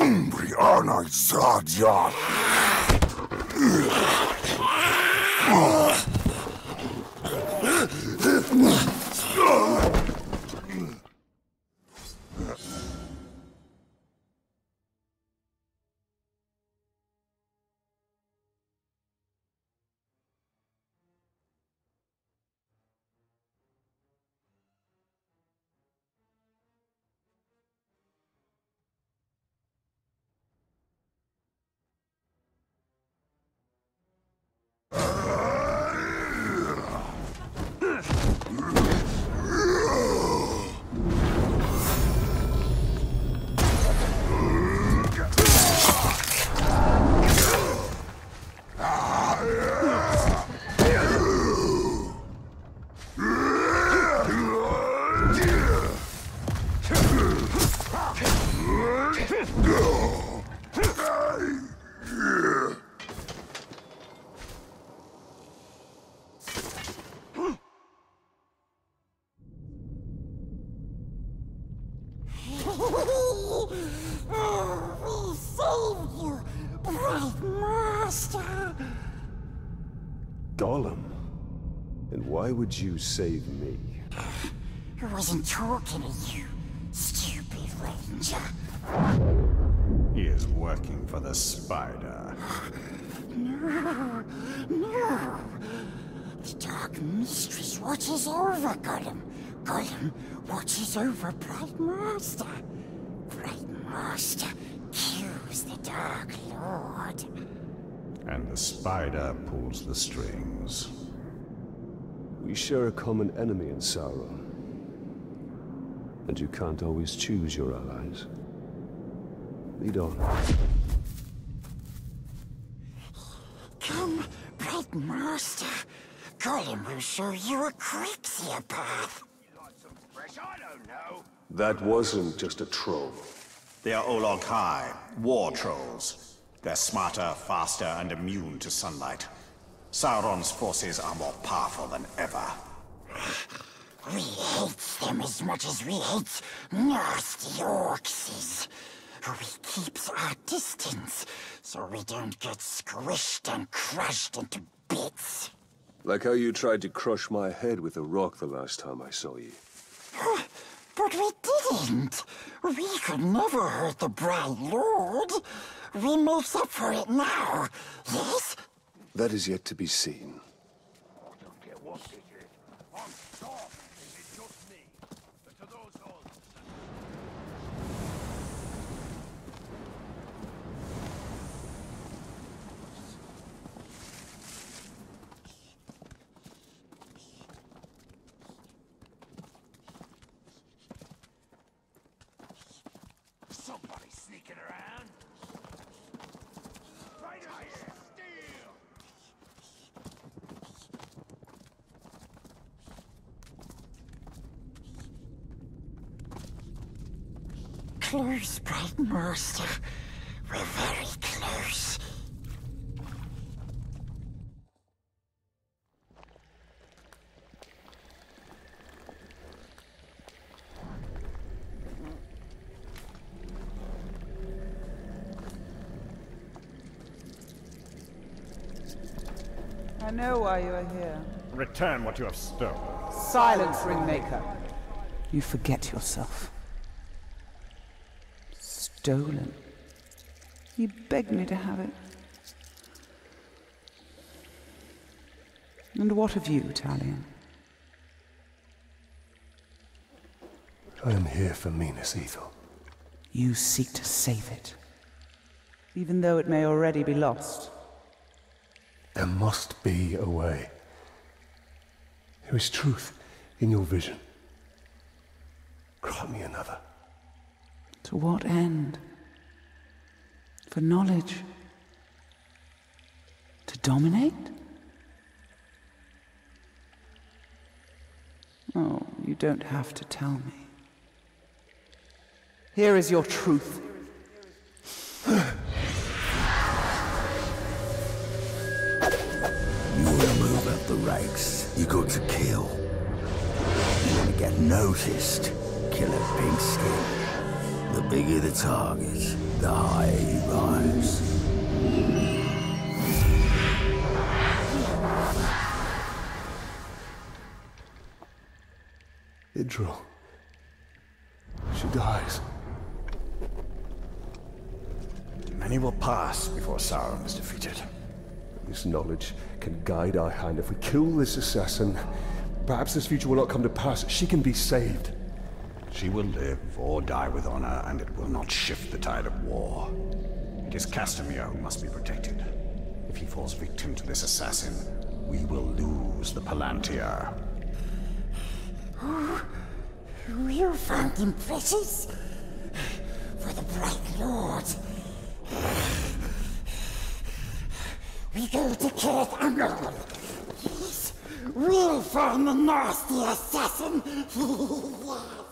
Umbriana Zadya. Ugh. We saved you, Bright Master. Gollum? And why would you save me? I wasn't talking to you, stupid ranger. He is working for the spider. No, no. The Dark Mistress watches over Gollum. Gollum watches over Bright Master. Bright Master kills the Dark Lord. And the spider pulls the strings. We share a common enemy in Sauron. And you can't always choose your allies. Lead on. Come, Bright Master. Gollum will show you a Crixia path. That wasn't just a troll. They are Olog-hai, war trolls. They're smarter, faster, and immune to sunlight. Sauron's forces are more powerful than ever. We hate them as much as we hate nasty orcs. We keep our distance so we don't get squished and crushed into bits. Like how you tried to crush my head with a rock the last time I saw you. But we didn't. We could never hurt the Bright Lord. We makes up for it now, yes? That is yet to be seen. Somebody sneaking around. Here. Close, Bright Master. We're. Know why you are here. Return what you have stolen. Silence, Ringmaker. You forget yourself. Stolen. You begged me to have it. And what of you, Talion? I am here for Minas Ithil. You seek to save it. Even though it may already be lost. There must be a way. There is truth in your vision. Grant me another. To what end? For knowledge? To dominate? Oh, you don't have to tell me. Here is your truth. Ranks, you got to kill. You wanna to get noticed, Killer Pink Skin. The bigger the target, the higher you rise. Idril. She dies. Many will pass before Sauron is defeated. This knowledge can guide our hand. If we kill this assassin, perhaps this future will not come to pass. She can be saved. She will live or die with honor, and it will not shift the tide of war. It is Castamir who must be protected. If he falls victim to this assassin, we will lose the Palantir. You found him precious? For the Bright Lord. We go to Cirith Ungol. Yes, we'll find the nasty assassin.